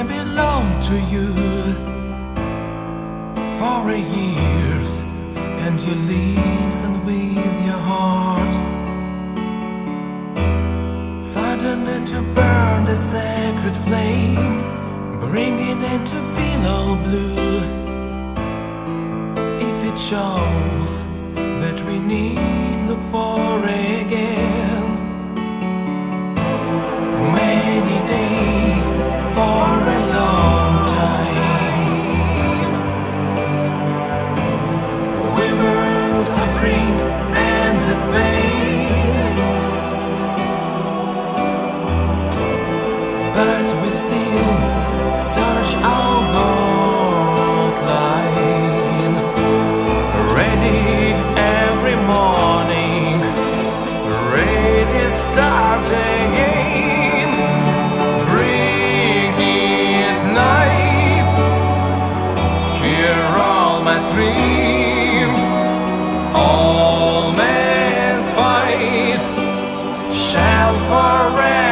I belong to you. For years, and you listen with your heart. Suddenly to burn the sacred flame, bringing it to all blue. If it shows shall forever.